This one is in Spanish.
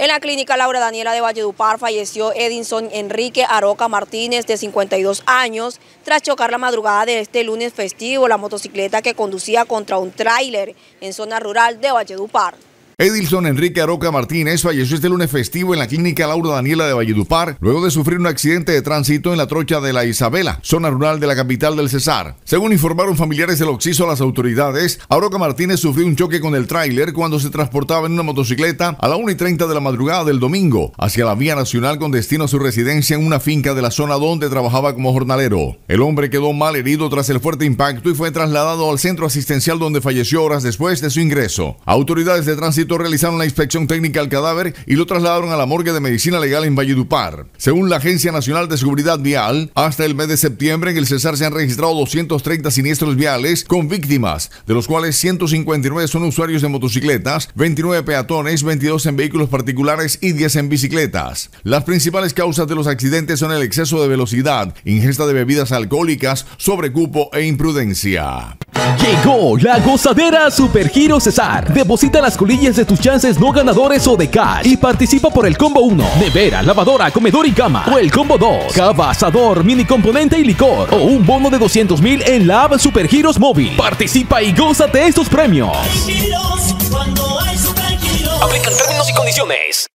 En la clínica Laura Daniela de Valledupar falleció Edinson Enrique Aroca Martínez, de 52 años, tras chocar la madrugada de este lunes festivo la motocicleta que conducía contra un tráiler en zona rural de Valledupar. Edilson Enrique Aroca Martínez falleció este lunes festivo en la clínica Laura Daniela de Valledupar, luego de sufrir un accidente de tránsito en la trocha de la Isabela, zona rural de la capital del Cesar. Según informaron familiares del Oxiso a las autoridades, Aroca Martínez sufrió un choque con el tráiler cuando se transportaba en una motocicleta a la 1 y 30 de la madrugada del domingo, hacia la vía nacional con destino a su residencia en una finca de la zona donde trabajaba como jornalero. El hombre quedó mal herido tras el fuerte impacto y fue trasladado al centro asistencial donde falleció horas después de su ingreso. Autoridades de tránsito realizaron la inspección técnica al cadáver y lo trasladaron a la morgue de medicina legal en Valledupar. Según la Agencia Nacional de Seguridad Vial, hasta el mes de septiembre en el Cesar se han registrado 230 siniestros viales con víctimas, de los cuales 159 son usuarios de motocicletas, 29 peatones, 22 en vehículos particulares y 10 en bicicletas. Las principales causas de los accidentes son el exceso de velocidad, ingesta de bebidas alcohólicas, sobrecupo e imprudencia. Llegó la gozadera Supergiro Cesar. Deposita las colillas de tus chances no ganadores o de cash y participa por el combo 1, nevera, lavadora, comedor y cama. O el combo 2, cava, asador, mini componente y licor. O un bono de 200 mil en la app Supergiros Móvil. Participa y gózate estos premios. Aplican términos y condiciones.